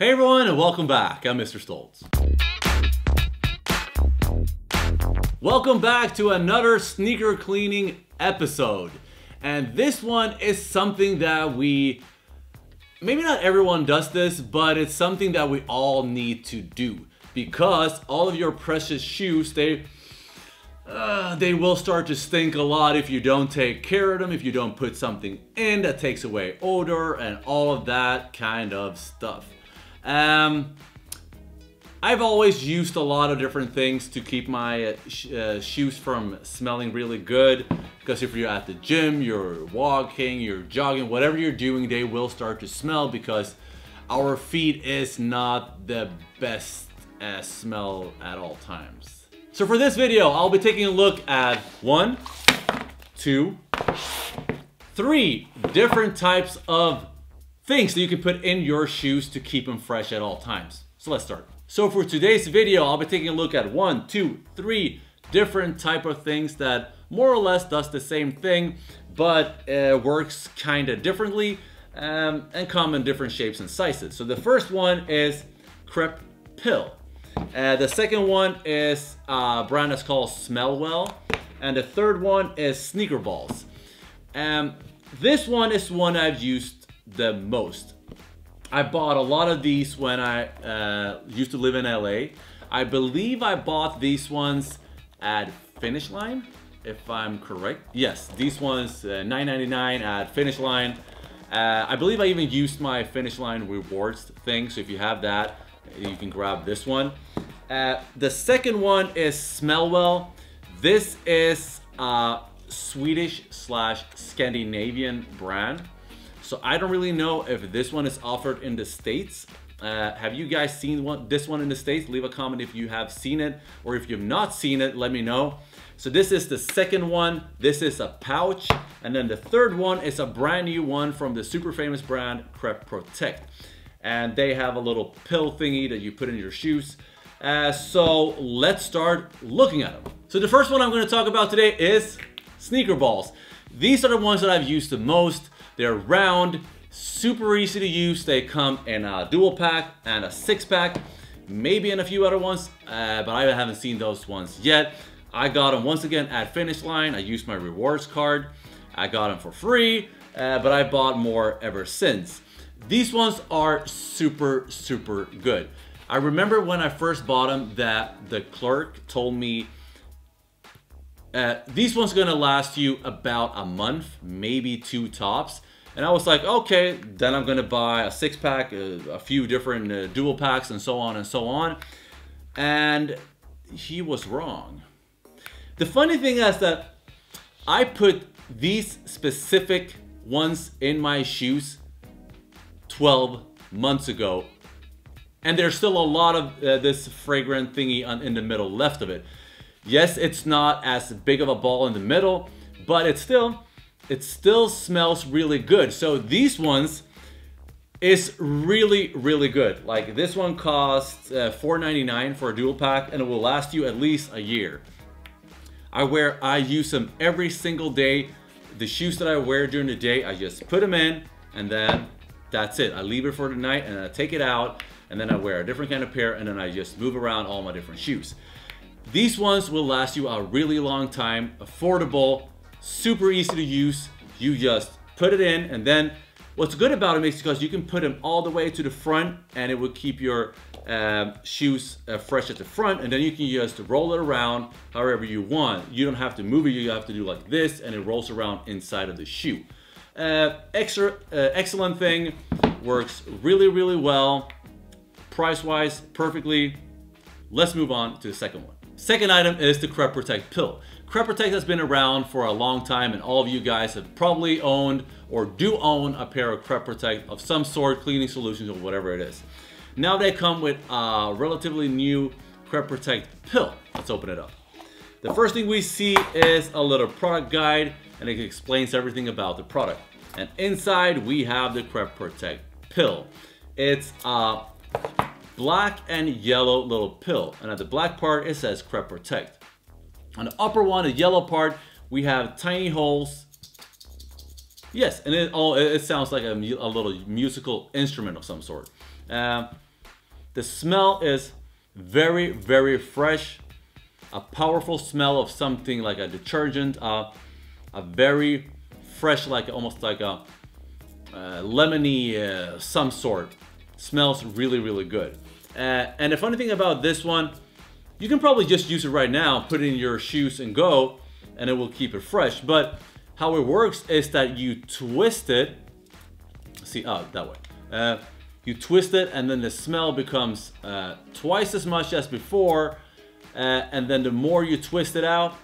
Hey everyone and welcome back. I'm Mr. Stoltz. Welcome back to another sneaker cleaning episode. And this one is something that we, maybe not everyone does this, but it's something that we all need to do. Because all of your precious shoes, they, uh, they will start to stink a lot if you don't take care of them, if you don't put something in that takes away odor and all of that kind of stuff. Um, I've always used a lot of different things to keep my uh, sh uh, shoes from smelling really good. Because if you're at the gym, you're walking, you're jogging, whatever you're doing, they will start to smell because our feet is not the best uh, smell at all times. So for this video, I'll be taking a look at one, two, three different types of things that you can put in your shoes to keep them fresh at all times. So let's start. So for today's video, I'll be taking a look at one, two, three different type of things that more or less does the same thing, but uh, works kind of differently um, and come in different shapes and sizes. So the first one is Crep Pill. Uh, the second one is a brand that's called Smellwell. And the third one is Sneaker Balls. Um, this one is one I've used the most. I bought a lot of these when I uh, used to live in LA. I believe I bought these ones at Finish Line, if I'm correct. Yes, these ones, uh, $9.99 at Finish Line. Uh, I believe I even used my Finish Line rewards thing, so if you have that, you can grab this one. Uh, the second one is Smellwell. This is a Swedish slash Scandinavian brand. So I don't really know if this one is offered in the States. Uh, have you guys seen one, this one in the States? Leave a comment if you have seen it or if you've not seen it, let me know. So this is the second one. This is a pouch. And then the third one is a brand new one from the super famous brand Crep Protect. And they have a little pill thingy that you put in your shoes. Uh, so let's start looking at them. So the first one I'm gonna talk about today is sneaker balls. These are the ones that I've used the most. They're round, super easy to use. They come in a dual pack and a six pack, maybe in a few other ones, uh, but I haven't seen those ones yet. I got them once again at Finish Line. I used my rewards card. I got them for free, uh, but I bought more ever since. These ones are super, super good. I remember when I first bought them that the clerk told me uh, these ones gonna last you about a month, maybe two tops. And I was like, okay, then I'm gonna buy a six pack, a, a few different uh, dual packs and so on and so on. And he was wrong. The funny thing is that I put these specific ones in my shoes 12 months ago. And there's still a lot of uh, this fragrant thingy on, in the middle left of it. Yes, it's not as big of a ball in the middle, but it's still it still smells really good. So these ones is really, really good. Like this one costs uh, $4.99 for a dual pack and it will last you at least a year. I wear, I use them every single day. The shoes that I wear during the day, I just put them in and then that's it. I leave it for the night and I take it out and then I wear a different kind of pair and then I just move around all my different shoes. These ones will last you a really long time, affordable, super easy to use. You just put it in and then what's good about them is because you can put them all the way to the front and it will keep your um, shoes uh, fresh at the front and then you can just roll it around however you want. You don't have to move it, you have to do like this and it rolls around inside of the shoe. Uh, extra, uh, excellent thing, works really, really well. Price-wise, perfectly. Let's move on to the second one. Second item is the Crep Protect Pill. Crep Protect has been around for a long time and all of you guys have probably owned or do own a pair of Crep Protect of some sort, cleaning solutions or whatever it is. Now they come with a relatively new Crep Protect pill. Let's open it up. The first thing we see is a little product guide and it explains everything about the product. And inside we have the Crep Protect pill. It's a black and yellow little pill. And at the black part it says Crep Protect. On the upper one, the yellow part, we have tiny holes. Yes, and it all it sounds like a, a little musical instrument of some sort. Uh, The smell is very, very fresh. A powerful smell of something like a detergent, uh, a very fresh, like almost like a uh, lemony uh, some sort. Smells really, really good. Uh, and the funny thing about this one, you can probably just use it right now, put it in your shoes and go, and it will keep it fresh. But how it works is that you twist it, see, oh, that way. Uh, you twist it and then the smell becomes uh, twice as much as before. Uh, and then the more you twist it out,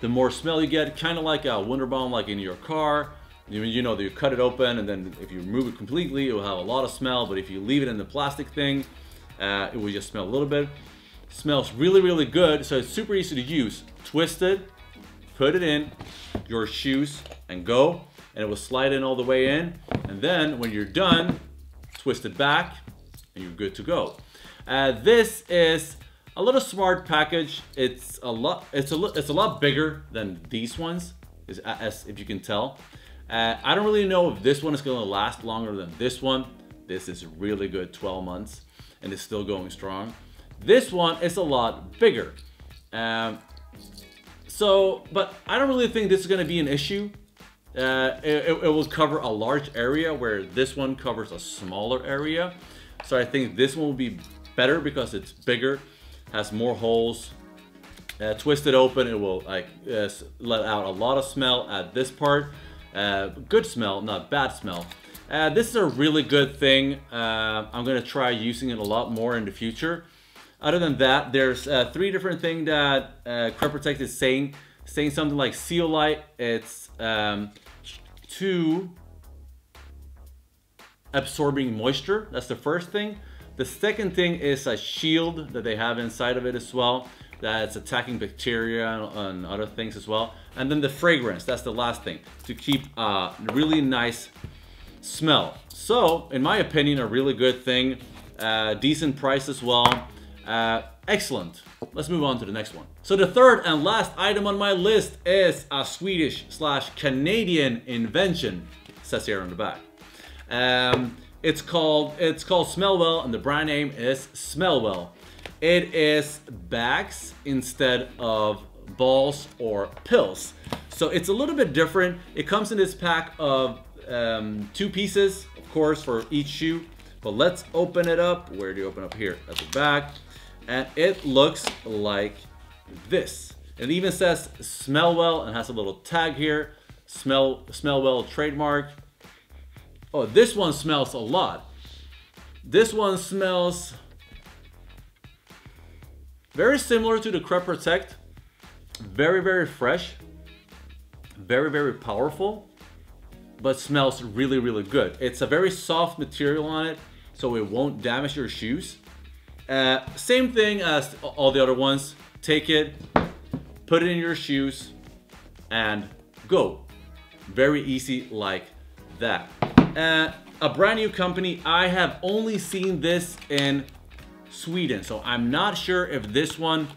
the more smell you get, kind of like a Wunderbaum like in your car. You, you know, you cut it open and then if you remove it completely, it will have a lot of smell. But if you leave it in the plastic thing, uh, it will just smell a little bit. Smells really, really good. So it's super easy to use. Twist it, put it in your shoes and go. And it will slide in all the way in. And then when you're done, twist it back and you're good to go. Uh, this is a little smart package. It's a lot. It's a it's a lot bigger than these ones, as, as if you can tell. Uh, I don't really know if this one is going to last longer than this one. This is really good, 12 months, and it's still going strong. This one is a lot bigger. Um, so, but I don't really think this is going to be an issue. Uh, it, it, will cover a large area where this one covers a smaller area. So I think this one will be better because it's bigger, has more holes. Uh, twist it open, it will like uh, let out a lot of smell at this part. Uh, good smell, not bad smell. Uh, this is a really good thing. Uh, I'm gonna try using it a lot more in the future. Other than that, there's three different things that uh, Crep Protect is saying. Saying something like Zeolite, it's um, to absorbing moisture. That's the first thing. The second thing is a shield that they have inside of it as well that's attacking bacteria and other things as well. And then the fragrance, that's the last thing, to keep a really nice smell. So, in my opinion, a really good thing. Uh, decent price as well. Uh, excellent. Let's move on to the next one. So the third and last item on my list is a Swedish slash Canadian invention, says here on the back. Um, it's called it's called Smellwell and the brand name is Smellwell. It is bags instead of balls or pills. So it's a little bit different. It comes in this pack of um, two pieces, of course, for each shoe. But let's open it up. Where do you open up here? At the back and it looks like this. It even says smell well and has a little tag here. Smell, smell well trademark. Oh, this one smells a lot. This one smells very similar to the Crep Protect. Very, very fresh. Very, very powerful. But smells really, really good. It's a very soft material on it, so it won't damage your shoes. Uh, same thing as all the other ones. Take it, put it in your shoes, and go. Very easy like that. Uh, a brand new company. I have only seen this in Sweden, so I'm not sure if this one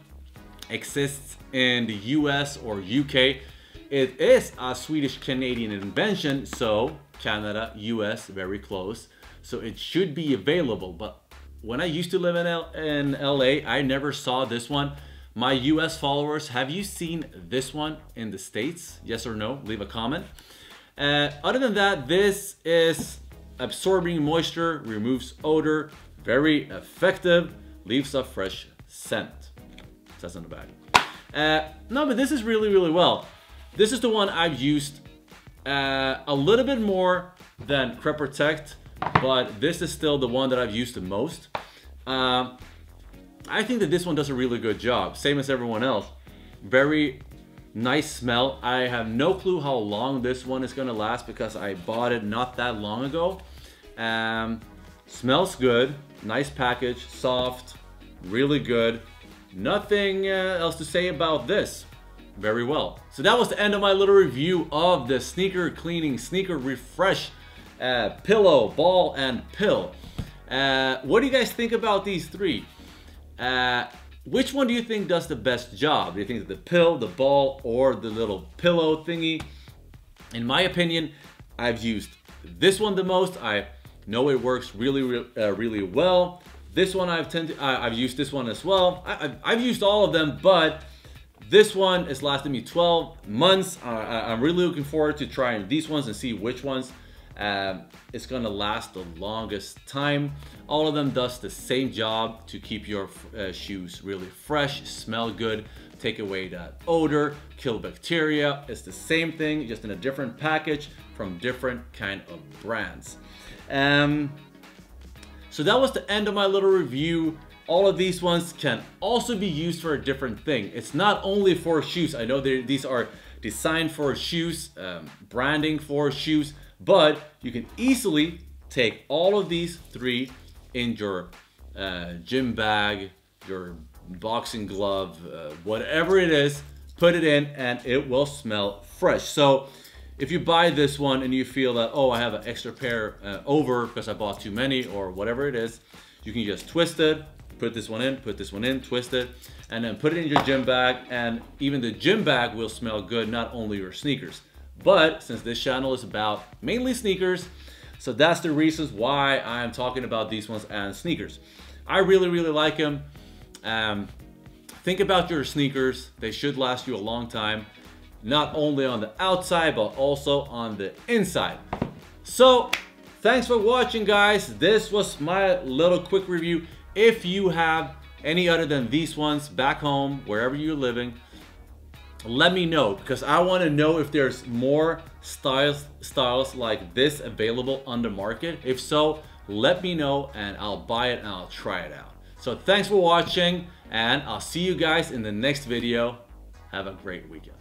exists in the US or UK. It is a Swedish-Canadian invention, so Canada, US, very close. So it should be available, but when I used to live in, L in LA, I never saw this one. My US followers, have you seen this one in the States? Yes or no? Leave a comment. Uh, other than that, this is absorbing moisture, removes odor, very effective, leaves a fresh scent. It says on the bag. Uh, no, but this is really, really well. This is the one I've used uh, a little bit more than Crep Protect but this is still the one that I've used the most. Uh, I think that this one does a really good job, same as everyone else. Very nice smell. I have no clue how long this one is gonna last because I bought it not that long ago. Um, smells good, nice package, soft, really good. Nothing uh, else to say about this. Very well. So that was the end of my little review of the sneaker cleaning, sneaker refresh uh, pillow, ball, and pill. Uh, what do you guys think about these three? Uh, which one do you think does the best job? Do you think the pill, the ball, or the little pillow thingy? In my opinion, I've used this one the most. I know it works really, really, uh, really well. This one I've tended, I, have used this one as well. I, have used all of them, but this one is lasting me 12 months. Uh, I'm really looking forward to trying these ones and see which ones um, it's gonna last the longest time. All of them does the same job to keep your uh, shoes really fresh, smell good, take away that odor, kill bacteria. It's the same thing, just in a different package from different kind of brands. Um, so that was the end of my little review. All of these ones can also be used for a different thing. It's not only for shoes. I know these are designed for shoes, um, branding for shoes, but you can easily take all of these three in your uh, gym bag, your boxing glove, uh, whatever it is, put it in and it will smell fresh. So if you buy this one and you feel that, oh, I have an extra pair uh, over because I bought too many or whatever it is, you can just twist it, put this one in, put this one in, twist it, and then put it in your gym bag. And even the gym bag will smell good, not only your sneakers. But since this channel is about mainly sneakers, so that's the reasons why I'm talking about these ones and sneakers. I really, really like them. Um, think about your sneakers. They should last you a long time, not only on the outside, but also on the inside. So thanks for watching guys. This was my little quick review. If you have any other than these ones back home, wherever you're living, let me know because I want to know if there's more styles styles like this available on the market. If so, let me know and I'll buy it and I'll try it out. So thanks for watching and I'll see you guys in the next video. Have a great weekend.